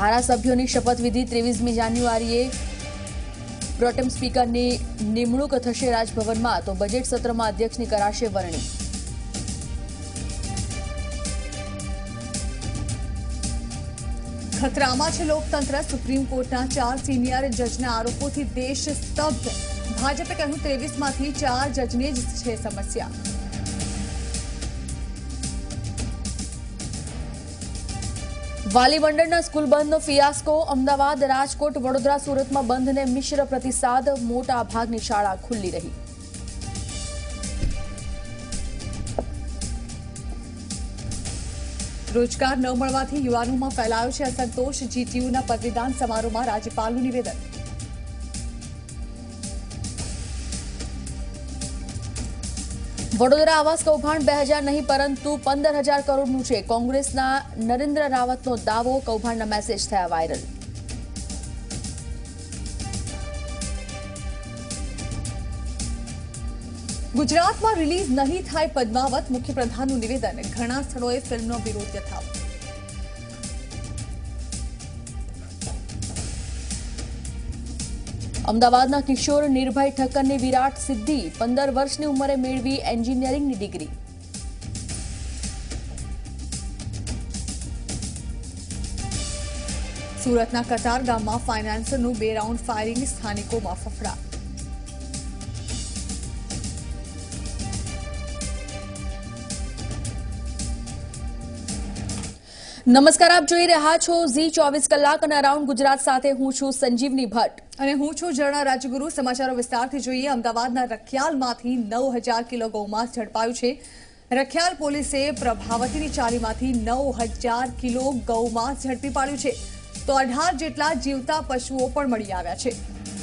ધારાસભ્યોની શપથવિધિ ત્રેવીસમી જાન્યુઆરીએ પ્રોટેમ સ્પીકરની નિમણૂક થશે રાજભવનમાં, તો બજેટ સત્રમાં અધ્યક્ષની કરાશે વરણી. ખતરામાં છે લોકતંત્ર. સુપ્રીમ કોર્ટના ચાર સિનિયર જજના આરોપોથી દેશ સ્તબ્ધ. ભાજપે કહ્યું, ત્રેવીસમાંથી ચાર જજને જ છે સમસ્યા. વાલી મંડળના સ્કૂલ બંધનો ફિયાસ્કો. અમદાવાદ, રાજકોટ, વડોદરા, સુરતમાં બંધને મિશ્ર પ્રતિસાદ. મોટા ભાગની શાળા ખુલ્લી રહી. રોજગાર ન મળવાથી યુવાનોમાં ફેલાયો છે અસંતોષ. જીટીયુના પદવીદાન સમારોહમાં રાજ્યપાલનું નિવેદન. વડોદરા આવાસ કૌભાંડ બે હજાર નહીં, પરંતુ પંદર હજાર કરોડનું છે. કોંગ્રેસના નરેન્દ્ર રાવતનો દાવો, કૌભાંડના મેસેજ થયા વાયરલ ગુજરાતમાં રિલીઝ નહીં થાય પદ્માવત, મુખ્યપ્રધાનનું નિવેદન. ઘણા સ્થળોએ ફિલ્મનો વિરોધ યથાવત. અમદાવાદના કિશોર નિર્ભય ઠક્કરની વિરાટ સિદ્ધિ, પંદર વર્ષની ઉંમરે મેળવી એન્જિનિયરિંગની ડિગ્રી. સુરતના કતાર ગામમાં ફાઇનાન્સરનું બે રાઉન્ડ ફાયરિંગ સ્થાનિકોમાં ફફડાટ. નમસ્કાર, આપ જોઈ રહ્યા છો ઝી ચોવીસ કલાક અને અરાઉન્ડ ગુજરાત સાથે હું છું સંજીવની ભટ્ટ. અને હું છું ઝરણા રાજગુરુ સમાચારો વિસ્તારથી જોઈએ, અમદાવાદના રખિયાલમાંથી નવ હજાર કિલો ગૌમાંસ ઝડપાયું છે. રખિયાલ પોલીસે પ્રભાવતીની ચાલીમાંથી નવ હજાર કિલો ગૌમાંસ ઝડપી પાડ્યું છે. તો અઢાર જેટલા જીવતા પશુઓ પણ મળી આવ્યા છે.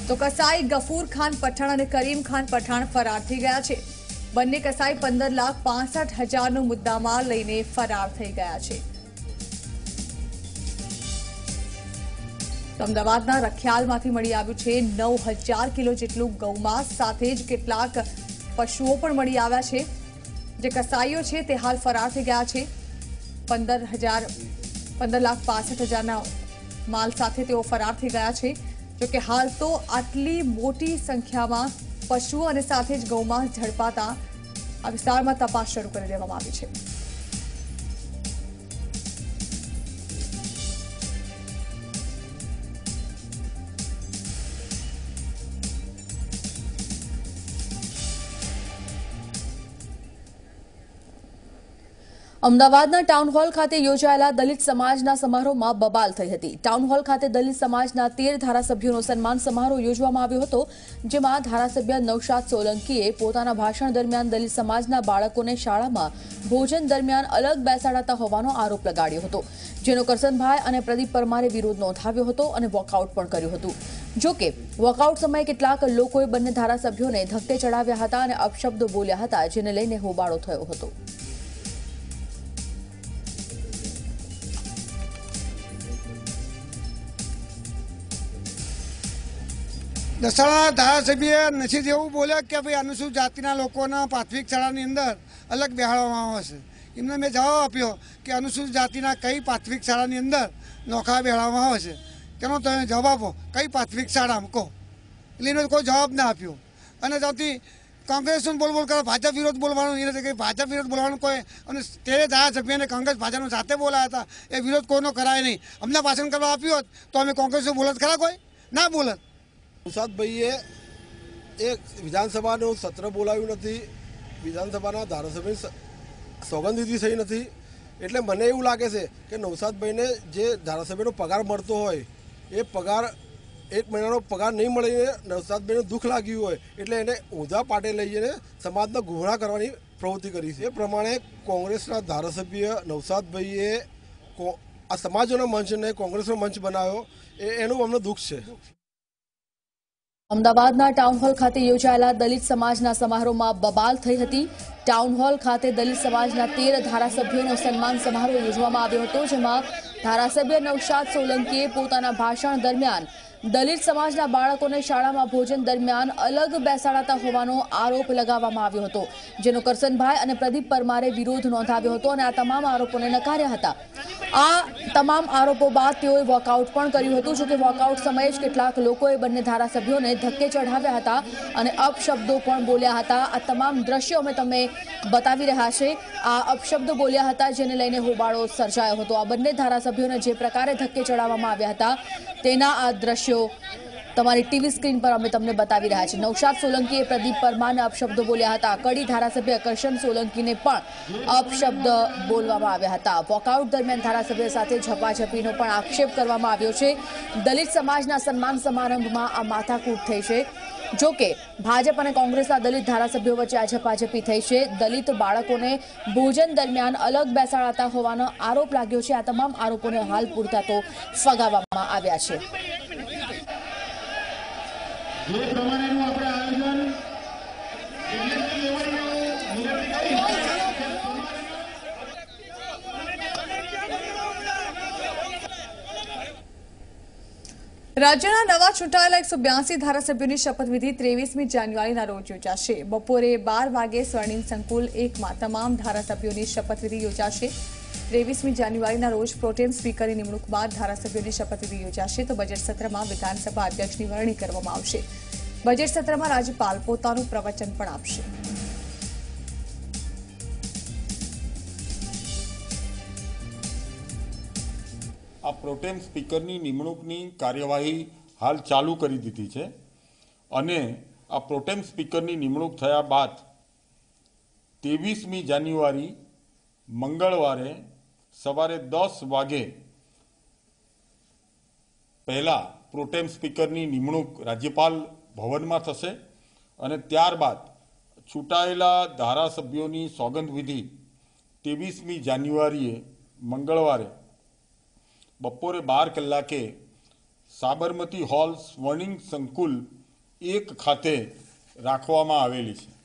તો કસાઈ, ગફૂર ખાન પઠાણ અને કરીમ ખાન પઠાણ ફરાર થઈ ગયા છે. બંને કસાઈ પંદર લાખ પાસઠ હજારનો મુદ્દામાલ લઈને ફરાર થઈ ગયા છે. અમદાવાદના રખિયાલમાંથી મળી આવ્યું છે નવ હજાર કિલો જેટલું ગૌમાંસ. સાથે જ કેટલાક પશુઓ પણ મળી આવ્યા છે. જે કસાઈઓ છે તે હાલ ફરાર થઈ ગયા છે. પંદર હજાર, પંદર લાખ પાસઠ હજારના માલ સાથે તેઓ ફરાર થઈ ગયા છે. જોકે હાલ તો આટલી મોટી સંખ્યામાં પશુઓ અને સાથે જ ગૌમાંસ ઝડપાતા આ વિસ્તારમાં તપાસ શરૂ કરી દેવામાં આવી છે. અમદાવાદના ટાઉન હોલ ખાતે યોજાયેલા દલિત સમાજના સમારોહમાં બબાલ થઈ હતી. ટાઉન હોલ ખાતે દલિત સમાજના તેર ધારાસભ્યોનો સન્માન સમારોહ યોજવામાં આવ્યો હતો, જેમાં ધારાસભ્ય નૌશાદ સોલંકીએ પોતાના ભાષણ દરમિયાન દલિત સમાજના બાળકોને શાળામાં ભોજન દરમિયાન અલગ બેસાડાતા હોવાનો આરોપ લગાડ્યો હતો. જેનો કરસનભાઈ અને પ્રદીપ પરમારે વિરોધ નોંધાવ્યો હતો અને વોકઆઉટ પણ કર્યું હતું. જોકે વોકઆઉટ સમયે કેટલાક લોકોએ બંને ધારાસભ્યોને ધક્કે ચડાવ્યા હતા અને અપશબ્દો બોલ્યા હતા, જેને લઈને હોબાળો થયો હતો. દસાડા ધારાસભ્ય નથી એવું બોલ્યા કે ભાઈ અનુસૂચિત જાતિના લોકોના પ્રાથમિક શાળાની અંદર અલગ બેહાડવામાં આવશે એમને મેં જવાબ આપ્યો કે અનુસૂચિત જાતિના કઈ પ્રાથમિક શાળાની અંદર નોખા બેહાડવામાં આવે તેનો તમે જવાબ આપો. કઈ પ્રાથમિક શાળામાં કહો. એટલે એનો કોઈ જવાબ ના આપ્યો. અને ત્યાંથી કોંગ્રેસનું બોલ બોલ કરે, ભાજપ વિરોધ બોલવાનું એ કે ભાજપ વિરોધ બોલવાનું કોઈ અને તે ધારાસભ્યને કોંગ્રેસ ભાજપનો સાથે બોલાયા હતા. એ વિરોધ કોઈનો કરાય નહીં. અમને ભાષણ કરવા આપ્યું હોત તો અમે કોંગ્રેસનું બોલત ખરા કોઈ? ના બોલત. નૌશાદભાઈએ એક વિધાનસભાનું સત્ર બોલાવ્યું નથી, વિધાનસભાના ધારાસભ્યની સોગંદવિધિ થઈ નથી. એટલે મને એવું લાગે છે કે નવસાદભાઈને જે ધારાસભ્યનો પગાર મળતો હોય, એ પગાર એક મહિનાનો પગાર નહીં મળીને નવસાદભાઈને દુઃખ લાગ્યું હોય, એટલે એને ઊંધા પાટે લઈ જઈને સમાજને ગુમરાહ કરવાની પ્રવૃત્તિ કરી છે. એ પ્રમાણે કોંગ્રેસના ધારાસભ્ય નવસાદભાઈએ આ સમાજોનો મંચને કોંગ્રેસનો મંચ બનાવ્યો, એ, એનું અમને દુઃખ છે. અમદાવાદના ટાઉન હોલ ખાતે યોજાયેલા દલિત સમાજના સમારોહમાં બબાલ થઈ હતી. ટાઉન હોલ ખાતે દલિત સમાજના તેર ધારાસભ્યોનો સન્માન સમારોહ યોજવામાં આવ્યો હતો, જેમાં ધારાસભ્ય નવશાદ સોલંકીએ પોતાના ભાષણ દરમિયાન દલિત સમાજના બાળકોને શાળામાં ભોજન દરમિયાન અલગ બેસાડાતા હોવાનો આરોપ લગાવવામાં આવ્યો હતો, જેનો કરસનભાઈ અને પ્રદીપ પરમારે વિરોધ નોંધાવ્યો હતો અને આ તમામ આરોપોને નકાર્યા હતા. આ તમામ આરોપો બાદ તેઓએ વોકઆઉટ પણ કર્યું હતું, જોકે વોકઆઉટ સમયે જ કેટલાક લોકોએ બંને ધારાસભ્યોને ધક્કે ચઢાવ્યા હતા અને અપશબ્દો પણ બોલ્યા હતા. આ તમામ દ્રશ્યો અમે તમે બતાવી રહ્યા છે. આ અપશબ્દો બોલ્યા હતા, જેને લઈને હોબાળો સર્જાયો હતો. આ બંને ધારાસભ્યોને જે પ્રકારે ધક્કે ચડાવવામાં આવ્યા હતા, તેના આ દ્રશ્યો તમારી ટીવી સ્ક્રીન પર અમે તમને બતાવી રહ્યા છીએ. નૌશાદ સોલંકીએ પ્રદીપ પરમારને અપશબ્દો બોલ્યા હતા. કડી ધારાસભ્ય કરશન સોલંકીને પણ અપશબ્દ બોલવામાં આવ્યા હતા. વોકઆઉટ દરમિયાન ધારાસભ્ય સાથે ઝપાઝપીનો પણ આક્ષેપ કરવામાં આવ્યો છે. દલિત સમાજના સન્માન સમારંભમાં આ માથાકૂટ થઈ છે. જોકે ભાજપ અને કોંગ્રેસના દલિત ધારાસભ્યો વચ્ચે આ ઝપાઝપી થઈ છે. દલિત બાળકોને ભોજન દરમિયાન અલગ બેસાડાતા હોવાનો આરોપ લાગ્યો છે. આ તમામ આરોપોને હાલ પૂરતા તો ફગાવવામાં આવ્યા છે. જે પ્રમાણેનું રાજ્યના નવા ચૂંટાયેલા એકસો બ્યાસી ધારાસભ્યોની શપથવિધિ ત્રેવીસમી જાન્યુઆરીના રોજ યોજાશે. બપોરે બાર વાગે સ્વર્ણિમ સંકુલ એકમાં તમામ ધારાસભ્યોની શપથવિધિ યોજાશે. ત્રેવીસમી જાન્યુઆરીના રોજ પ્રોટેમ સ્પીકરની નિમણૂક બાદ ધારાસભ્યોની શપથવિધિ યોજાશે તો બજેટ સત્રમાં વિધાનસભા અધ્યક્ષની વરણી કરવામાં આવશે. બજેટ સત્રમાં રાજ્યપાલ પોતાનું પ્રવચન પણ આપશે. આ પ્રોટેમ સ્પીકરની નિમણૂકની કાર્યવાહી હાલ ચાલુ કરી દીધી છે અને આ પ્રોટેમ સ્પીકરની નિમણૂક થયા બાદ ત્રેવીસમી જાન્યુઆરી મંગળવારે સવારે દસ વાગે પહેલાં પ્રોટેમ સ્પીકરની નિમણૂક રાજ્યપાલ ભવનમાં થશે અને ત્યારબાદ છૂટાયેલા ધારાસભ્યોની સોગંદવિધિ ત્રેવીસમી જાન્યુઆરીએ મંગળવારે બપોરે બાર કલાકે સાબરમતી હોલ સ્વર્ણિમ સંકુલ એક ખાતે રાખવામાં આવેલી છે.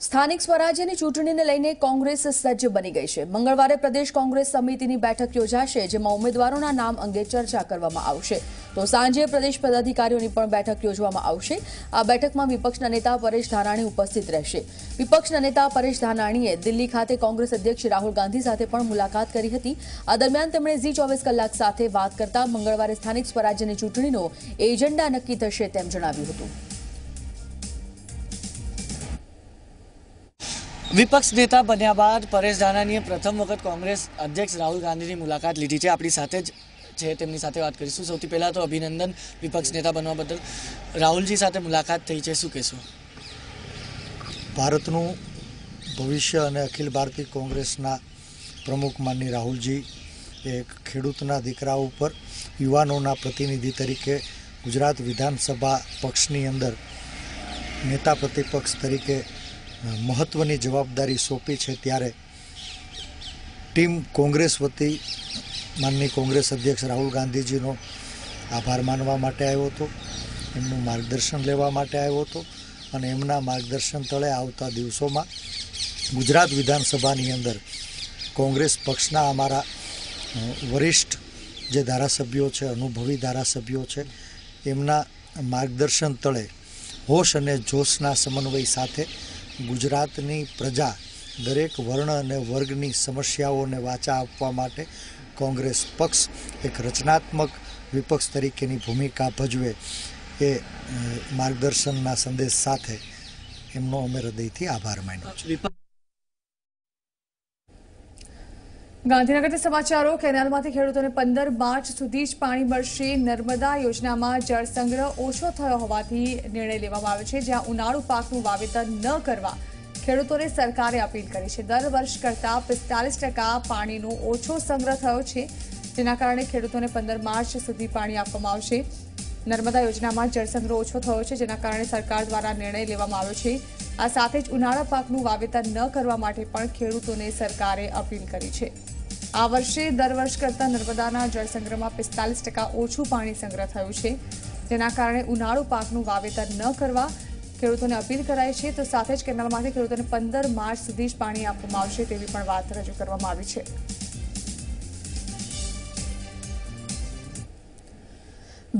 સ્થાનિક સ્વરાજ્યની ચૂંટણીને લઈને કોંગ્રેસ સજ્જ બની ગઈ છે. મંગળવારે પ્રદેશ કોંગ્રેસ સમિતિની બેઠક યોજાશે, જેમાં ઉમેદવારોના નામ અંગે ચર્ચા કરવામાં આવશે. તો સાંજે પ્રદેશ પદાધિકારીઓની પણ બેઠક યોજવામાં આવશે. આ બેઠકમાં વિપક્ષના નેતા પરેશ ધાનાણી ઉપસ્થિત રહેશે. વિપક્ષના નેતા પરેશ ધાનાણીએ દિલ્હી ખાતે કોંગ્રેસ અધ્યક્ષ રાહુલ ગાંધી સાથે પણ મુલાકાત કરી હતી. આ દરમિયાન તેમણે ઝી ચોવીસ કલાક સાથે વાત કરતા મંગળવારે સ્થાનિક સ્વરાજ્યની ચૂંટણીનો એજન્ડા નક્કી થશે તેમ જણાવ્યું હતું. વિપક્ષ નેતા બન્યા બાદ પરેશ ધાનાનીએ પ્રથમ વખત કોંગ્રેસ અધ્યક્ષ રાહુલ ગાંધીની મુલાકાત લીધી છે. આપણી સાથે જ છે, તેમની સાથે વાત કરીશું. સૌથી પહેલાં તો અભિનંદન વિપક્ષ નેતા બનવા બદલ. રાહુલજી સાથે મુલાકાત થઈ છે, શું કહેશો? ભારતનું ભવિષ્ય અને અખિલ ભારતીય કોંગ્રેસના પ્રમુખ માનની રાહુલજી એ ખેડૂતના દીકરા ઉપર, યુવાનોના પ્રતિનિધિ તરીકે ગુજરાત વિધાનસભા પક્ષની અંદર નેતા પ્રતિપક્ષ તરીકે મહત્ત્વની જવાબદારી સોંપી છે ત્યારે ટીમ કોંગ્રેસ વતી માનની કોંગ્રેસ અધ્યક્ષ રાહુલ ગાંધીજીનો આભાર માનવા માટે આવ્યો હતો, એમનું માર્ગદર્શન લેવા માટે આવ્યો હતો અને એમના માર્ગદર્શન તળે આવતા દિવસોમાં ગુજરાત વિધાનસભાની અંદર કોંગ્રેસ પક્ષના અમારા વરિષ્ઠ જે ધારાસભ્યો છે, અનુભવી ધારાસભ્યો છે, એમના માર્ગદર્શન તળે હોશ અને જોશના સમન્વય સાથે ગુજરાતની પ્રજા દરેક વર્ણ અને વર્ગની સમસ્યાઓને વાચા આપવા માટે કોંગ્રેસ પક્ષ એક રચનાત્મક વિપક્ષ તરીકેની ભૂમિકા ભજવે એ માર્ગદર્શનના સંદેશ સાથે એમનો અમે હૃદયથી આભાર માન્યો છે વિપક્ષ ગાંધીનગરથી સમાચારો, કેનાલમાંથી ખેડૂતોને પંદર માર્ચ સુધી જ પાણી મળશે. નર્મદા યોજનામાં જળ સંગ્રહ ઓછો થયો હોવાથી નિર્ણય લેવામાં આવ્યો છે, જ્યાં ઉનાળુ પાકનું વાવેતર ન કરવા ખેડૂતોને સરકારે અપીલ કરી છે. દર વર્ષ કરતાં પિસ્તાલીસ પાણીનો ઓછો સંગ્રહ થયો છે, જેના કારણે ખેડૂતોને પંદર માર્ચ સુધી પાણી આપવામાં આવશે. નર્મદા યોજનામાં જળસંગ્રહ ઓછો થયો છે, જેના કારણે સરકાર દ્વારા નિર્ણય લેવામાં આવ્યો છે. આ સાથે જ ઉનાળા પાકનું વાવેતર ન કરવા માટે પણ ખેડૂતોને સરકારે અપીલ કરી છે. આ વર્ષે દર વર્ષ કરતાં નર્મદાના જળસંગ્રહમાં પિસ્તાલીસ ટકા ઓછું પાણી સંગ્રહ થયું છે. જેના કારણે ઉનાળુ પાકનું વાવેતર ન કરવા ખેડૂતોને અપીલ કરાઈ છે. તો સાથે જ કેનાલમાંથી ખેડૂતોને પંદર માર્ચ સુધી જ પાણી આપવામાં આવશે તેવી પણ વાત રજૂ કરવામાં આવી છે.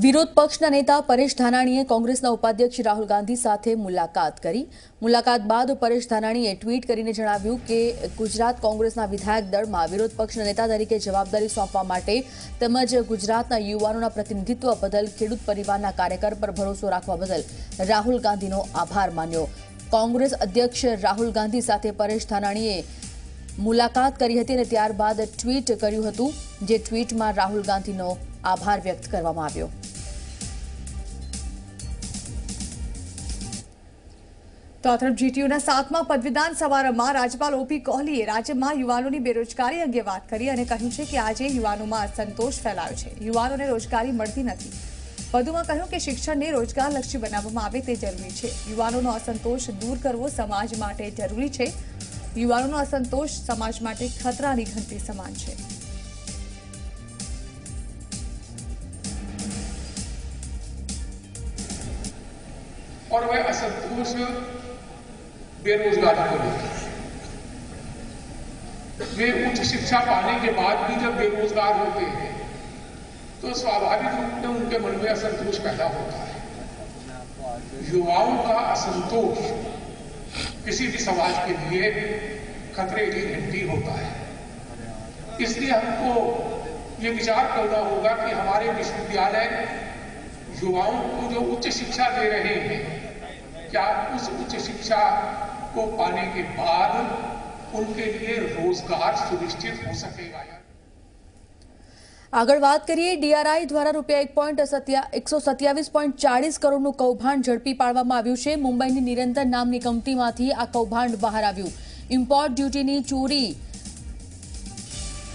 વિરોધ પક્ષના નેતા પરેશ ધાનાણીએ કોંગ્રેસના ઉપાધ્યક્ષ રાહુલ ગાંધી સાથે મુલાકાત કરી. મુલાકાત બાદ પરેશ ધાનાણીએ ટ્વીટ કરીને જણાવ્યું કે ગુજરાત કોંગ્રેસના વિધાયક દળમાં વિરોધ પક્ષના નેતા તરીકે જવાબદારી સોંપવા માટે તેમજ ગુજરાતના યુવાનોના પ્રતિનિધિત્વ બદલ, ખેડૂત પરિવારના કાર્યકર પર ભરોસો રાખવા બદલ રાહુલ ગાંધીનો આભાર માન્યો. કોંગ્રેસ અધ્યક્ષ રાહુલ ગાંધી સાથે પરેશ ધાનાણીએ મુલાકાત કરી હતી અને ત્યારબાદ ટ્વીટ કર્યું હતું, જે ટ્વીટમાં રાહુલ ગાંધીનો આભાર વ્યક્ત કરવામાં આવ્યો. તો આ તરફ જીટીયુના સાતમા પદવીદાન સમારંભમાં રાજ્યપાલ ઓપી કોહલીએ રાજ્યમાં યુવાનોની બેરોજગારી અંગે વાત કરી અને કહ્યું છે કે આજે યુવાનોમાં અસંતોષ ફેલાયો છે. યુવાનોને રોજગારી મળતી નથી. વધુમાં કહ્યું કે શિક્ષણને રોજગારલક્ષી બનાવવામાં આવે તે જરૂરી છે. યુવાનોનો અસંતોષ દૂર કરવો સમાજ માટે જરૂરી છે. યુવાનોનો અસંતોષ સમાજ માટે ખતરાની ઘંટી સમાન છે. और वह असंतोष बेरोजगारी को लेकर। वे उच्च शिक्षा पाने के बाद भी जब बेरोजगार होते हैं तो स्वाभाविक रूप में उनके मन में असंतोष पैदा होता है। युवाओं का असंतोष किसी भी समाज के लिए खतरे की घंटी होता है। इसलिए हमको ये विचार करना होगा कि हमारे विश्वविद्यालय युवाओं को जो उच्च शिक्षा दे रहे हैं क्या उस उच्च शिक्षा को पाने के बाद उनके लिए रोजगार सुनिश्चित हो सकेगा या આગળ વાત કરીએ ડીઆરઆઈ દ્વારા રૂપિયા એક પોઈન્ટ એકસો સત્યાવીસ પોઈન્ટ ચાળીસ કરોડનું કૌભાંડ ઝડપી પાડવામાં આવ્યું છે મુંબઈની નિરંતર નામની કંપનીમાંથી આ કૌભાંડ બહાર આવ્યું ઇમ્પોર્ટ ડ્યુટીની ચોરી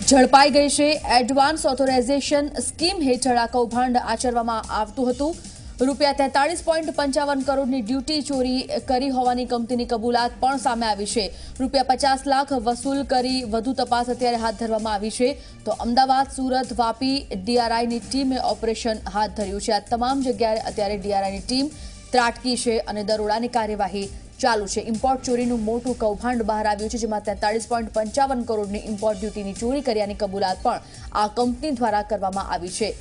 ઝડપાઈ ગઈ છે એડવાન્સ ઓથોરાઇઝેશન સ્કીમ હેઠળ આ કૌભાંડ આચરવામાં આવતું હતું રૂપિયા તેતાળીસ પોઈન્ટ પંચાવન કરોડની ડ્યુટી ચોરી કરી હોવાની કંપનીની કબૂલાત પણ સામે આવી છે. રૂપિયા પચાસ લાખ વસૂલ કરી વધુ તપાસ અત્યારે હાથ ધરવામાં આવી છે. તો અમદાવાદ, સુરત, વાપી ડીઆરઆઈની ટીમે ઓપરેશન હાથ ધર્યું છે. આ તમામ જગ્યાએ અત્યારે ડીઆરઆઈની ટીમ ત્રાટકી છે અને દરોડાની કાર્યવાહી ચાલુ છે. ઇમ્પોર્ટ ચોરીનું મોટું કૌભાંડ બહાર આવ્યું છે, જેમાં તેતાળીસ પોઈન્ટ પંચાવન કરોડની ઇમ્પોર્ટ ડ્યુટીની ચોરી કર્યાની કબૂલાત પણ આ કંપની દ્વારા કરવામાં આવી છે.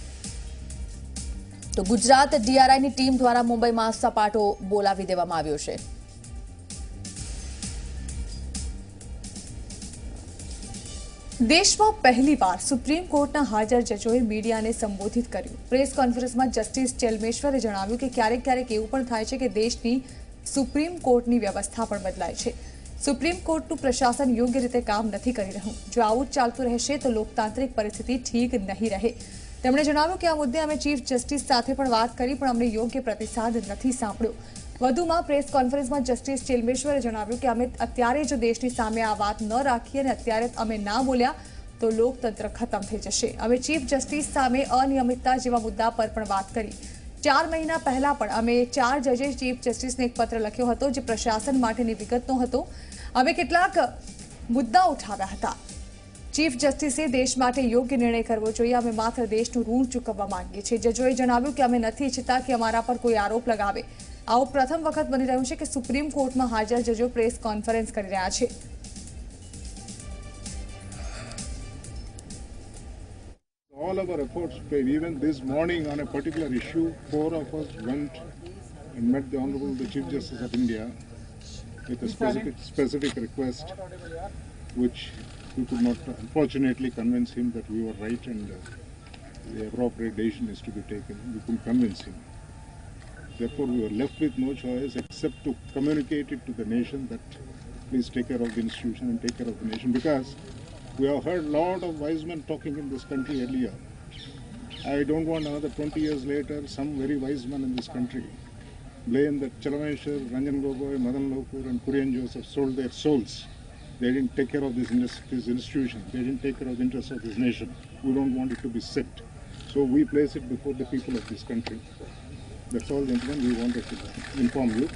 તો ગુજરાત ડીઆરઆઈની ટીમ દ્વારા મુંબઈમાં સપાટો બોલાવી દેવામાં આવ્યો છે. દેશમાં પહેલીવાર સુપ્રીમ કોર્ટના હાજર જજોએ મીડિયાને સંબોધિત કર્યું. પ્રેસ કોન્ફરન્સમાં જસ્ટિસ ચેલમેશ્વરે જણાવ્યું કે ક્યારેક ક્યારેક એવું પણ થાય છે કે દેશની સુપ્રીમ કોર્ટની વ્યવસ્થા પણ બદલાય છે. સુપ્રીમ કોર્ટનું પ્રશાસન યોગ્ય રીતે કામ નથી કરી રહ્યું. જો આવું ચાલતું રહેશે તો લોકતાંત્રિક પરિસ્થિતિ ઠીક નહીં રહે. તેમણે જણાવ્યું કે આ મુદ્દે અમે ચીફ જસ્ટિસ સાથે પણ વાત કરી, પણ અમને યોગ્ય પ્રતિસાદ નથી સાંપડ્યો વધુમાં પ્રેસ કોન્ફરન્સમાં જસ્ટિસ ચિલમેશ્વરે જણાવ્યું કે અમે અત્યારે જો દેશની સામે આ વાત ન રાખીએ અને અત્યારે અમે ના બોલ્યા તો લોકતંત્ર ખતમ થઈ જશે. અમે ચીફ જસ્ટિસ સામે અનિયમિતતા જેવા મુદ્દા પર પણ વાત કરી. ચાર મહિના પહેલા પણ અમે ચાર જજે ચીફ જસ્ટિસને એક પત્ર લખ્યો હતો જે પ્રશાસન માટેની વિગતનો હતો અમે કેટલાક મુદ્દા ઉઠાવ્યા હતા. ચીફ જસ્ટિસે દેશ માટે યોગ્ય નિર્ણય કરવો જોઈએ અમે માત્ર દેશનું ઋણ ચૂકવવા માંગીએ છીએ જજોએ જણાવ્યું કે અમે નથી ઈચ્છતા કે અમારા પર કોઈ આરોપ લગાવે આવું પ્રથમ વખત બની રહ્યું છે કે સુપ્રીમ કોર્ટમાં હાજર જજો પ્રેસ કોન્ફરન્સ કરી રહ્યા છે all of our efforts paid. Even this morning on a particular issue, four of us went and met the Honorable the Chief Justice of India with a specific, specific request, which we could not unfortunately convince him that we were right and uh, the appropriate decision is to be taken. We couldn't convince him. Therefore, we were left with no choice except to communicate it to the nation that please take care of the institution and take care of the nation because we have heard a lot of wise men talking in this country earlier. I don't want another 20 years later some very wise men in this country blame that Chalameshwar, Ranjan Gogoi, Madan Lokur and Kurian Joseph sold their souls. They didn't take care of this, indus- this institution. They didn't take care of the interests of this nation. We don't want it to be set. So we place it before the people of this country. That's all, gentlemen, we wanted to inform you.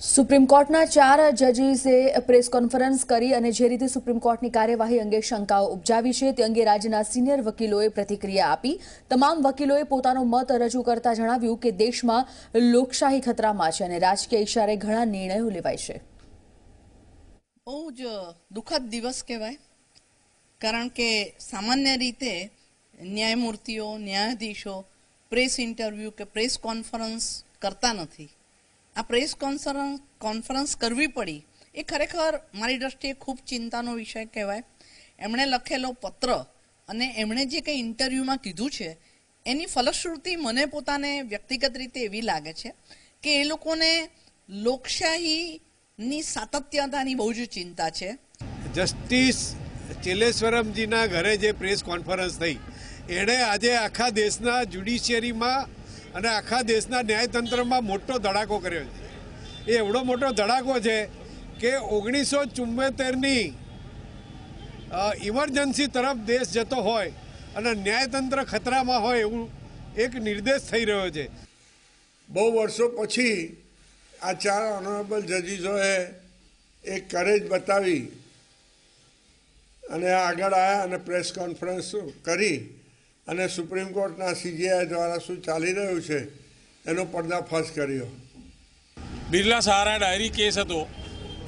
Supreme કોર્ટના ચાર જજીસે press conference કરી અને જે રીતે supreme કોર્ટની કાર્યવાહી અંગે શંકાઓ ઉપજાવી છે તે અંગે રાજ્યના સિનિયર વકીલોએ પ્રતિક્રિયા આપી તમામ વકીલોએ પોતાનો મત રજૂ કરતા જણાવ્યું કે દેશમાં લોકશાહી ખતરામાં છે અને રાજકીય ઇશારે ઘણા નિર્ણયો લેવાય છે બહુ જ દુઃખદ દિવસ કહેવાય. કારણ કે સામાન્ય રીતે ન્યાયમૂર્તિઓ, ન્યાયાધીશો, પ્રેસ ઇન્ટરવ્યૂ કે પ્રેસ કોન્ફરન્સ કરતા નથી. આ પ્રેસ કોન્ફરન્સ કોન્ફરન્સ કરવી પડી એ ખરેખર મારી દ્રષ્ટિએ ખૂબ ચિંતાનો વિષય કહેવાય. એમણે લખેલો પત્ર અને એમણે જે કંઈ ઇન્ટરવ્યૂમાં કીધું છે, એની ફલશ્રુતિ મને પોતાને વ્યક્તિગત રીતે એવી લાગે છે કે એ લોકોને લોકશાહીની સાતત્યતાની બહુ જ ચિંતા છે. જસ્ટિસ ચેલેશ્વરમજીના ઘરે જે પ્રેસ કોન્ફરન્સ થઈ એણે આજે આખા દેશના જ્યુડિશિયરીમાં અને આખા દેશના ન્યાયતંત્રમાં મોટો ધડાકો કર્યો છે. એ એવડો મોટો ધડાકો છે કે ઓગણીસો ચુમ્મોતેરની ઇમરજન્સી તરફ દેશ જતો હોય અને ન્યાયતંત્ર ખતરામાં હોય એવું એક નિર્દેશ થઈ રહ્યો છે. બહુ વર્ષો પછી આ ચાર ઓનરેબલ જજીસોએ એક કરેજ બતાવી અને આગળ આવ્યા અને પ્રેસ કોન્ફરન્સ કરી અને સુપ્રીમ કોર્ટના સીજીઆઈ દ્વારા શું ચાલી રહ્યું છે એનો પર્દાફાશ કર્યો. બિરલા સહારા ડાયરી કેસ હતો.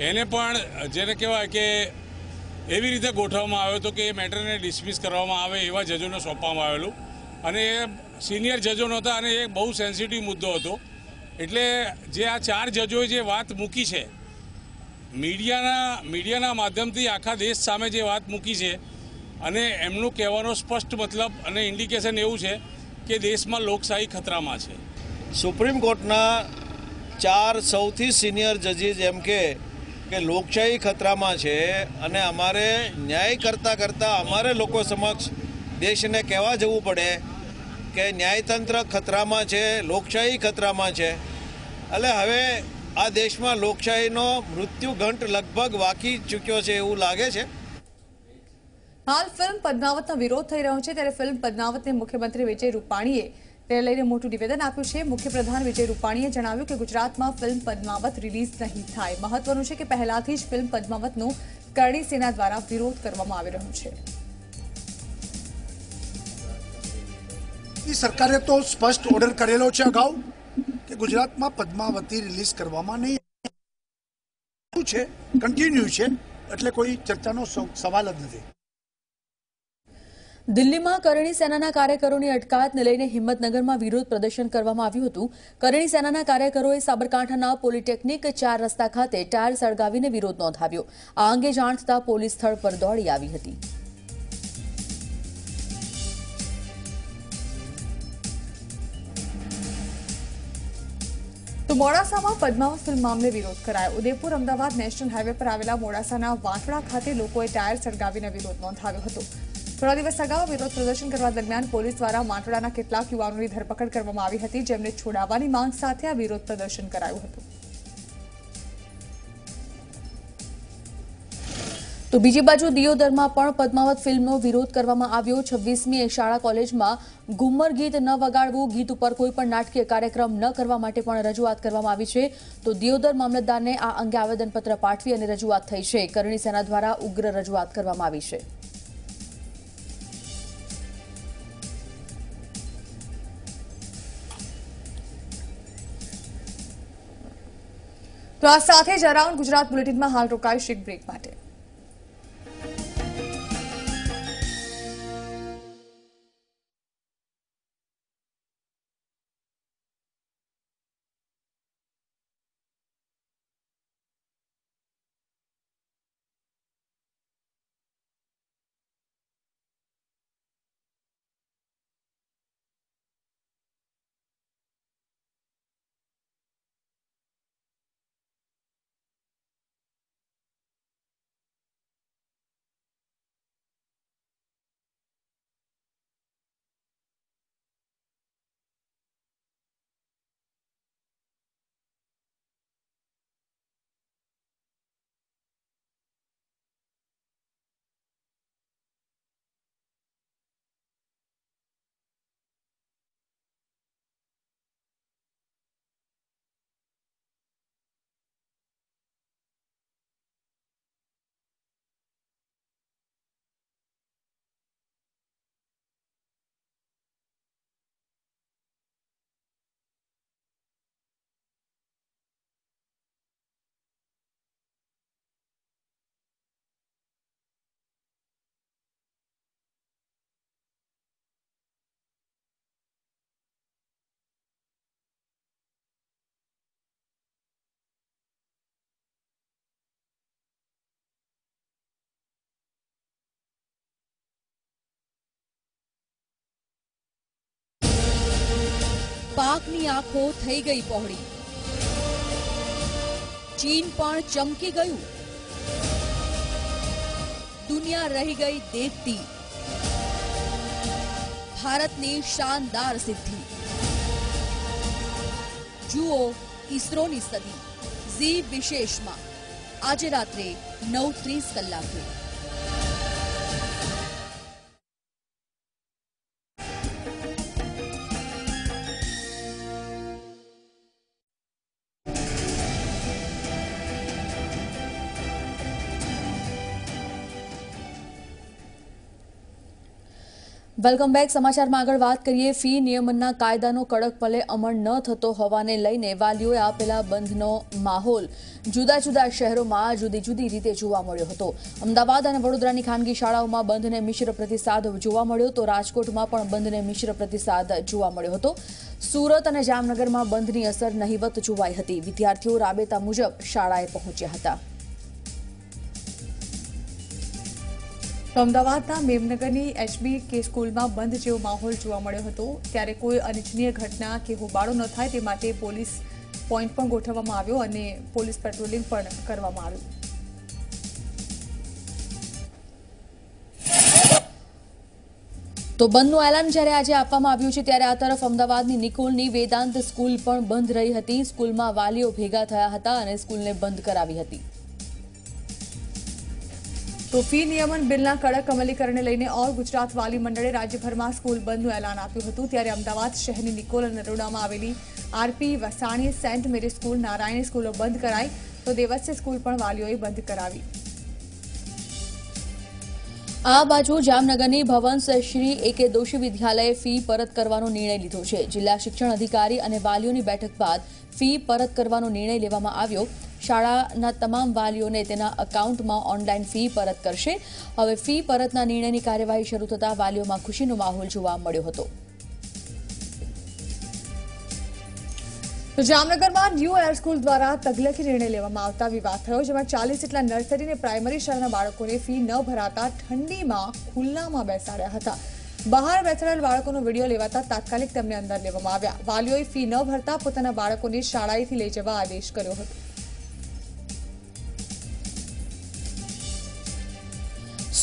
એને પણ જેને કહેવાય કે એવી રીતે ગોઠવવામાં આવ્યો હતો કે એ મેટરને ડિસમિસ કરવામાં આવે એવા જજોને સોંપવામાં આવેલું. અને એ સિનિયર જજો નહોતા અને એ બહુ સેન્સિટિવ મુદ્દો હતો. એટલે જે આ ચાર જજોએ જે વાત મૂકી છે, મીડિયાના મીડિયાના માધ્યમથી આખા દેશ સામે જે વાત મૂકી છે, અને એમનું કહેવાનો સ્પષ્ટ મતલબ અને ઇન્ડિકેશન એવું છે કે દેશમાં લોકશાહી ખતરામાં છે. સુપ્રીમ કોર્ટના ચાર સૌથી સિનિયર જજીસ એમ કે કે લોકશાહી ખતરામાં છે અને અમારે ન્યાય કરતાં કરતાં અમારે લોકો સમક્ષ દેશને કહેવા જવું પડે. કે ન્યાયતંત્ર ખતરામાં છે, લોકશાહી ખતરામાં છે. એટલે હવે આ દેશમાં લોકશાહીનો મૃત્યુ ઘંટ લગભગ વાકી ચૂક્યો છે એવું લાગે છે. હાલ ફિલ્મ પદ્માવતનો વિરોધ થઈ રહ્યો છે, ત્યારે ફિલ્મ પદ્માવતને મુખ્યમંત્રી વિજય રૂપાણીએ તેને લઈને મોટું નિવેદન આપ્યું છે. મુખ્યપ્રધાન વિજય રૂપાણીએ જણાવ્યું કે ગુજરાતમાં ફિલ્મ પદ્માવત રિલીઝ નહીં થાય. મહત્વનું છે કે પહેલાથી જ ફિલ્મ પદ્માવતનો કરણી સેના દ્વારા વિરોધ કરવામાં આવી રહ્યો છે. સરકારે તો સ્પષ્ટ ઓર્ડર કરેલો છે અગાઉ કે ગુજરાતમાં પદ્માવતી રિલીઝ કરવામાં નહીં છે? કન્ટિન્યુ છે, એટલે કોઈ ચર્ચાનો સવાલ જ નથી. દિલ્હીમાં કરણી સેનાના કાર્યકરોની અટકાયતને લઈને હિંમતનગરમાં વિરોધ પ્રદર્શન કરવામાં આવ્યું હતું. કરણી સેનાના કાર્યકરોએ સાબરકાંઠાના પોલિટેકનિક ચાર રસ્તા ખાતે ટાયર સળગાવીને વિરોધ નોંધાવ્યો. આ અંગે જાણ થતાં પોલીસ સ્થળ પર દોડી આવી હતી. તો મોડાસામાં પદ્માવત ફિલ્મ મામલે વિરોધ કરાયો. ઉદયપુર અમદાવાદ નેશનલ હાઈવે પર આવેલા મોડાસાના વાંસડા ખાતે લોકોએ ટાયર સળગાવીને વિરોધ નોંધાવ્યો હતો. થોડા દિવસ અગાઉ વિરોધ પ્રદર્શન કરવા દરમિયાન પોલીસ દ્વારા માટડાના કેટલાક યુવાનોની ધરપકડ કરવામાં આવી હતી, જેમને છોડાવવાની માંગ સાથે આ વિરોધ પ્રદર્શન કરાયું હતું. તો બીજી બાજુ દિયોદરમાં પણ પદ્માવત ફિલ્મનો વિરોધ કરવામાં આવ્યો. છવ્વીસમી શાળા કોલેજમાં ઘુમ્મર ગીત ન વગાડવું, ગીત ઉપર કોઈ પણ નાટકીય કાર્યક્રમ ન કરવા માટે પણ રજૂઆત કરવામાં આવી છે. તો દિયોદર મામલતદારને આ અંગે આવેદનપત્ર પાઠવી અને રજૂઆત થઈ છે. કરણી સેના દ્વારા ઉગ્ર રજૂઆત કરવામાં આવી છે. તો આ સાથે જ અરાઉન્ડ ગુજરાત બુલેટિનમાં હાલ રોકાય શીખ બ્રેક માટે. પાકની આંખો થઈ ગઈ પહોળી. ચીન પણ ચમકી ગયું. દુનિયા રહી ગઈ દેખતી ભારતની શાનદાર સિદ્ધિ. જુઓ ઈસરોની સદી. ઝી વિશેષમાં. આજે રાત્રે નવ ત્રીસ કલાકે. Welcome back. સમાચારમાં આગળ વાત કરીએ. ફી નિયમનના કાયદાનો કડક પલે અમલ ન થતો હોવાને લઈને વાલીઓએ આપેલા બંધનો માહોલ જુદા જુદા શહેરોમાં જુદી જુદી રીતે જોવા મળ્યો હતો. અમદાવાદ અને વડોદરાની ખાનગી શાળાઓમાં બંધને મિશ્ર પ્રતિસાદ જોવા મળ્યો તો રાજકોટમાં પણ બંધને મિશ્ર પ્રતિસાદ જોવા મળ્યો હતો. સુરત અને જામનગરમાં બંધની અસર નહિવત જોવાઈ હતી. વિદ્યાર્થીઓ રાબેતા મુજબ શાળાએ પહોંચ્યા હતા. તો અમદાવાદના મેમનગરની એચબી કે સ્કૂલમાં બંધ જેવો માહોલ જોવા મળ્યો હતો, ત્યારે કોઈ અનિચ્છનીય ઘટના કે હોબાળો ન થાય તે માટે પોલીસ પોઈન્ટ પણ ગોઠવવામાં આવ્યો અને પોલીસ પેટ્રોલિંગ પણ કરવામાં આવ્યું. તો બંધનું એલાન જ્યારે આજે આપવામાં આવ્યું છે, ત્યારે આ તરફ અમદાવાદની નિકોલની વેદાંત સ્કૂલ પણ બંધ રહી હતી. સ્કૂલમાં વાલીઓ ભેગા થયા હતા અને સ્કૂલને બંધ કરાવી હતી. તો ફી નિયમન બિલના કડક અમલીકરણને લઈને ઓલ ગુજરાત વાલી મંડળે રાજ્યભરમાં સ્કૂલ બંધનું એલાન આપ્યું હતું. ત્યારે અમદાવાદ શહેરની નિકોલ અને નરોડામાં આવેલી RP Vasani Saint Mary school Narayan સ્કૂલો બંધ કરાઈ તો દેવસ્ય સ્કૂલ પણ વાલીઓએ બંધ કરાવી. આ બાજુ જામનગરની ભવન શ્રી એકે દોશી વિદ્યાલયે ફી પરત કરવાનો નિર્ણય લીધો છે. જિલ્લા શિક્ષણ અધિકારી અને વાલીઓની બેઠક બાદ ફી પરત કરવાનો નિર્ણય લેવામાં આવ્યો. શાળાના તમામ વાલીઓને તેના અકાઉન્ટમાં ઓનલાઈન ફી પરત કરશે. હવે ફી પરતના નિર્ણયની કાર્યવાહી શરૂ થતાં વાલીઓમાં ખુશીનો માહોલ જોવા મળ્યો હતો. તો જામનગરમાં ન્યૂ એર સ્કૂલ દ્વારા તગલકી નિર્ણય લેવામાં આવતા વિવાદ થયો, જેમાં ચાલીસ જેટલા નર્સરી અને પ્રાઇમરી શાળાના બાળકોને ફી ન ભરાતા ઠંડીમાં ખુલ્લામાં બેસાડ્યા હતા. બહાર બેસાડેલ બાળકોનો વીડિયો લેવાતા તાત્કાલિક તેમને અંદર લેવામાં આવ્યા. વાલીઓએ ફી ન ભરતા પોતાના બાળકોને શાળાએથી લઈ જવા આદેશ કર્યો હતો.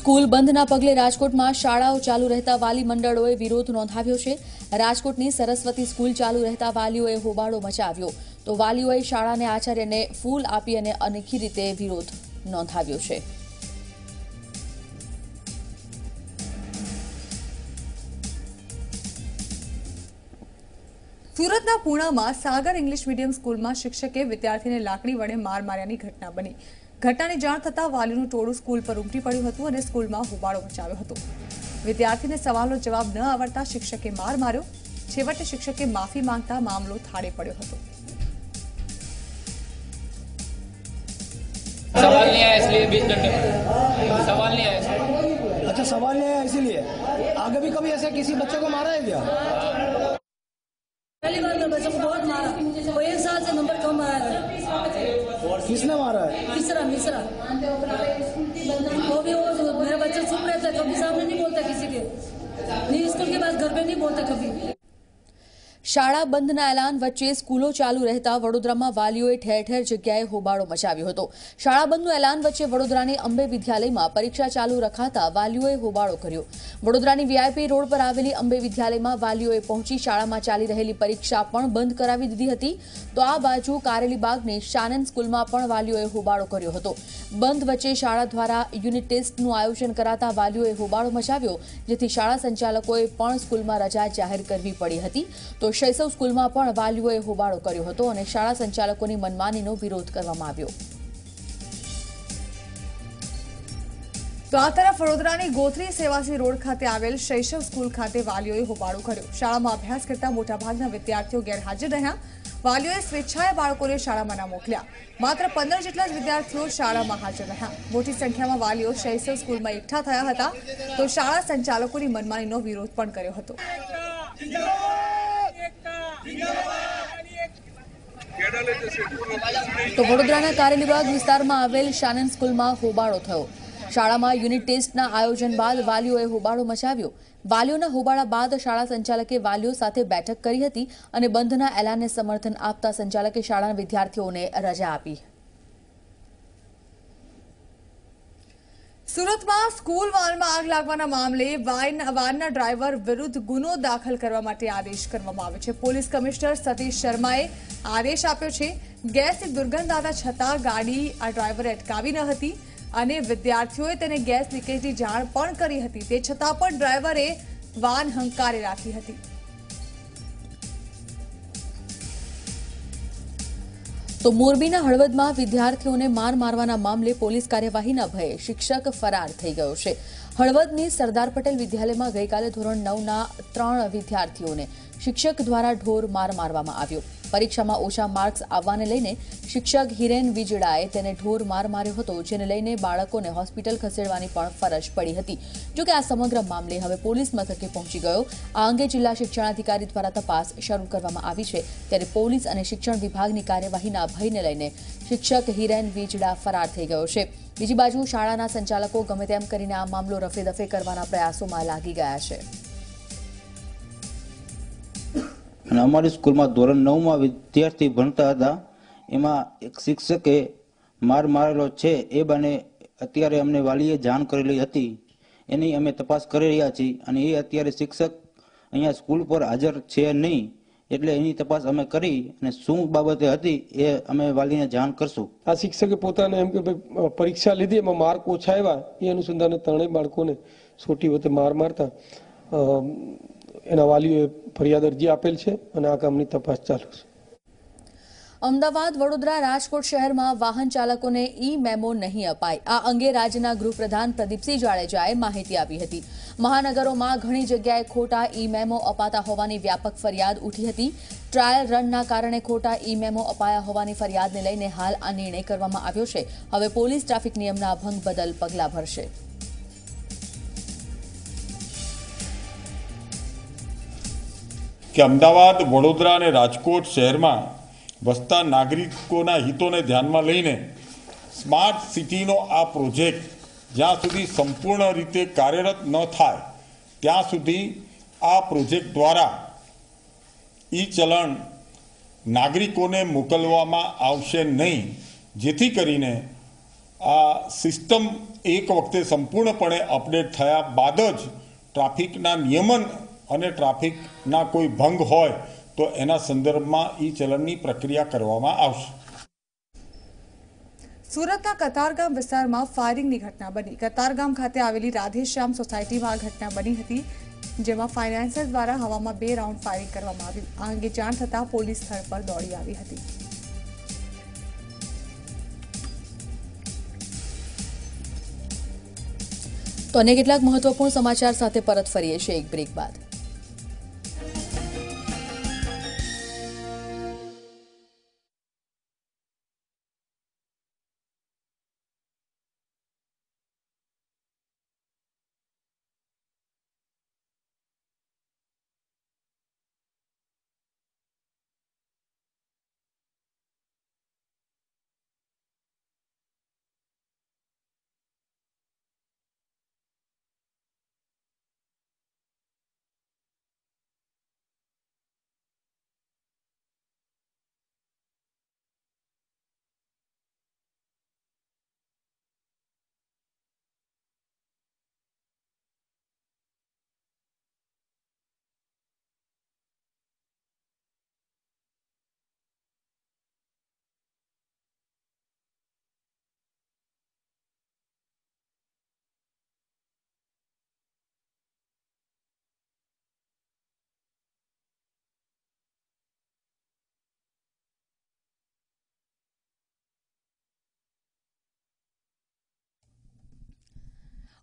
સ્કૂલ બંધના પગલે રાજકોટમાં શાળાઓ ચાલુ રહેતા વાલી મંડળોએ વિરોધ નોંધાવ્યો છે. રાજકોટની સરસ્વતી સ્કૂલ ચાલુ રહેતા વાલીઓએ હોબાળો મચાવ્યો. તો વાલીઓએ શાળાને આચાર્યને ફૂલ આપી અને અનેકી રીતે વિરોધ નોંધાવ્યો છે. સુરતના પૂણામાં સાગર ઇંગ્લિશ મીડિયમ સ્કૂલમાં શિક્ષકે વિદ્યાર્થીને લાકડી વડે માર માર્યાની ઘટના બની. ઘટનાની જાણ થતાં વાલીનું ટોળું સ્કૂલ પર ઉમટી પડ્યું હતું અને સ્કૂલમાં હોબાળો મચાવ્યો હતો વિદ્યાર્થીને સવાલનો જવાબ ન આવડતા શિક્ષકે માર માર્યો છેવટે શિક્ષકે માફી માંગતા મામલો થાળે પડ્યો હતો सवाल नहीं आया इसलिए बीस घंटे सवाल नहीं आया अच्छा सवाल नहीं आया इसीलिए आगे भी कभी ऐसे किसी बच्चे को मारा है क्या किसने मारा है मिश्रा मिश्रा वो भी वो मेरे बच्चे चुप रहते हैं, कभी सामने नहीं बोलता किसी के नहीं स्कूल के बाद घर पे नहीं बोलता कभी શાળા બંધના એલાન વચ્ચે સ્કૂલો ચાલુ રહેતા વડોદરામાં વાલીઓએ ઠેર ઠેર જગ્યાએ હોબાળો મચાવ્યો હતો. શાળા બંધનું એલાન વચ્ચે વડોદરાની અંબે વિદ્યાલયમાં પરીક્ષા ચાલુ રખાતા વાલીઓએ હોબાળો કર્યો. વડોદરાની વીઆઈપી રોડ પર આવેલી અંબે વિદ્યાલયમાં વાલીઓએ પહોંચી શાળામાં ચાલી રહેલી પરીક્ષા પણ બંધ કરાવી દીધી હતી. તો આ બાજુ કારેલીબાગની શાનન સ્કૂલમાં પણ વાલીઓએ હોબાળો કર્યો હતો. બંધ વચ્ચે શાળા દ્વારા યુનિટ ટેસ્ટનું આયોજન કરાતા વાલીઓએ હોબાળો મચાવ્યો, જેથી શાળા સંચાલકોએ પણ સ્કૂલમાં રજા જાહેર કરવી પડી હતી. તો શૈશવ સ્કૂલમાં પણ વાલીઓએ હોબાળો કર્યો હતો અને શાળા સંચાલકોની મનમાનીનો વિરોધ કરવામાં આવ્યો. તો આ તરફ વડોદરાની ગોત્રી સેવાસી રોડ ખાતે આવેલ શૈશવ સ્કૂલ ખાતે વાલીઓએ હોબાળો કર્યો. શાળામાં અભ્યાસ કરતા મોટાભાગના વિદ્યાર્થીઓ ગેરહાજર રહ્યા. વાલીઓએ સ્વેચ્છાએ બાળકોને શાળામાં ના મોકલ્યા. માત્ર પંદર જેટલા જ વિદ્યાર્થીઓ શાળામાં હાજર રહ્યા. મોટી સંખ્યામાં વાલીઓ શૈશવ સ્કૂલમાં એકઠા થયા હતા. તો શાળા સંચાલકોની મનમાનીનો વિરોધ પણ કર્યો હતો. તો વડોદરાના કારેલીબાગ વિસ્તારમાં આવેલ શાનન સ્કૂલમાં હોબાળો થયો. શાળામાં યુનિટ ટેસ્ટના આયોજન બાદ વાલીઓએ હોબાળો મચાવ્યો. વાલીઓના હોબાળા બાદ શાળા સંચાલકે વાલીઓ સાથે બેઠક કરી હતી અને બંધના એલાનને સમર્થન આપતા સંચાલકે શાળાના વિદ્યાર્થીઓને રજા આપી. સુરતમાં સ્કૂલ વાનમાં આગ લાગવાના મામલે વાન- વાનના ડ્રાઈવર વિરુદ્ધ ગુનો દાખલ કરવા માટે આદેશ કરવામાં આવ્યો છે. પોલીસ કમિશનર સતીશ શર્માએ આદેશ આપ્યો છે. ગેસની દુર્ગંધ આવતા છતાં ગાડી આ ડ્રાઈવરે અટકાવી ન હતી અને વિદ્યાર્થીઓએ તેને ગેસ લીકેજની જાણ પણ કરી હતી. તે છતાં પણ ડ્રાઈવરે વાન હંકારી રાખી હતી. તો મોરબીના હળવદમાં વિદ્યાર્થીઓને માર મારવાના મામલે પોલીસ કાર્યવાહીના ભયે શિક્ષક ફરાર થઈ ગયો છે. હળવદની સરદાર પટેલ વિદ્યાલયમાં ગઈકાલે ધોરણ નવના ત્રણ વિદ્યાર્થીઓને શિક્ષક દ્વારા ઢોર માર મારવામાં આવ્યો. પરીક્ષામાં ઓછા માર્ક્સ આવવાને લઈને શિક્ષક હિરેન વિજડાએ તેને ઢોર માર માર્યો હતો, જેને લઈને બાળકોને હોસ્પિટલ ખસેડવાની પણ ફરજ પડી હતી. જોકે આ સમગ્ર મામલે હવે પોલીસ મથકે પહોંચી ગયો. આ અંગે જિલ્લા શિક્ષણાધિકારી દ્વારા તપાસ શરૂ કરવામાં આવી છે. ત્યારે પોલીસ અને શિક્ષણ વિભાગની કાર્યવાહીના ભયને લઈને શિક્ષક હિરેન વિજડા ફરાર થઈ ગયો છે. બીજી બાજુ શાળાના સંચાલકો ગમે તેમ કરીને આ મામલો રફેદફે કરવાના પ્રયાસોમાં લાગી ગયા છે. અને અમારી સ્કૂલમાં ધોરણ નવમાં વિદ્યાર્થી ભણતા હતા. એમાં એક શિક્ષકે માર મારેલો છે, એ બાને અત્યારે અમને વાલીએ જાણ કરેલી હતી. એની અમે તપાસ કરી રહ્યા છીએ અને એ અત્યારે શિક્ષક અહીંયા સ્કૂલ પર હાજર છે નહીં, એટલે એની તપાસ અમે કરી અને શું બાબતે હતી એ અમે વાલીને જાણ કરશું. આ શિક્ષકે પોતાને એમ કે પરીક્ષા લીધી, એમાં માર્ક ઓછા આવ્યા. એ અનુસંધાને ત્રણેય બાળકોને સોટી વખતે માર મારતા. એના વાલીઓએ ફરિયાદ અરજી આપેલ છે અને આ કામની તપાસ ચાલુ છે. અમદાવાદ, વડોદરા, રાજકોટ શહેરમાં વાહન ચાલકોને ઈ મેમો નહીં અપાય. આ અંગે રાજ્યના ગૃહપ્રધાન પ્રદીપસિંહ જાડેજાએ માહિતી આપી હતી. મહાનગરોમાં ઘણી જગ્યાએ ખોટા ઈ મેમો અપાતા હોવાની વ્યાપક ફરિયાદ ઉઠી હતી. ટ્રાયલ રનના કારણે ખોટા ઈ મેમો અપાયા હોવાની ફરિયાદને લઈને હાલ આ નિર્ણય કરવામાં આવ્યો છે. હવે પોલીસ ટ્રાફિક નિયમના ભંગ બદલ પગલાં ભરશે. કે અમદાવાદ, વડોદરા અને રાજકોટ શહેરમાં વસતા નાગરિકોના હિતોને ધ્યાનમાં લઈને સ્માર્ટ સિટીનો આ પ્રોજેક્ટ જ્યાં સુધી સંપૂર્ણ રીતે કાર્યરત ન થાય, ત્યાં સુધી આ પ્રોજેક્ટ દ્વારા ઈ ચલણ નાગરિકોને મોકલવામાં આવશે નહીં. જેથી કરીને આ સિસ્ટમ એક વખતે સંપૂર્ણપણે અપડેટ થયા બાદ જ ટ્રાફિકના નિયમન અને ટ્રાફિકના કોઈ ભંગ હોય તો એના સંદર્ભમાં ઈ ચલણની પ્રક્રિયા કરવામાં આવશે. સુરતના કતારગામ વિસ્તારમાં ફાયરિંગની ઘટના બની. કતારગામ ખાતે આવેલી રાધેશ્યામ સોસાયટીમાં આ ઘટના બની હતી, જેમાં ફાઇનાન્સર દ્વારા હવામાં બે રાઉન્ડ ફાયરિંગ કરવામાં આવ્યું. આ અંગે જાણ થતાં પોલીસ સ્થળ પર દોડી આવી હતી. તો અન્ય કેટલાક મહત્વપૂર્ણ સમાચાર સાથે પરત ફરીએ છીએ એક બ્રેક બાદ.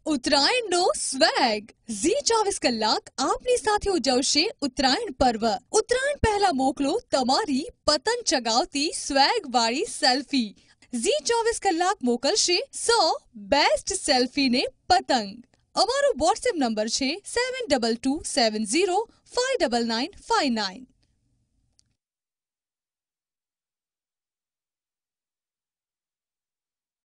ઉત્તરાયણનો સ્વેગ. ઝી ચોવીસ કલાક આપની સાથે ઉજવશે ઉત્તરાયણ પર્વ. ઉત્તરાયણ પહેલા મોકલો તમારી પતંગ ચગાવતી સ્વેગ વાળી સેલ્ફી. ઝી ચોવીસ કલાક મોકલશે સો બેસ્ટ સેલ્ફીને પતંગ. અમારો વોટ્સએપ નંબર છે seven double two seven zero five double nine five nine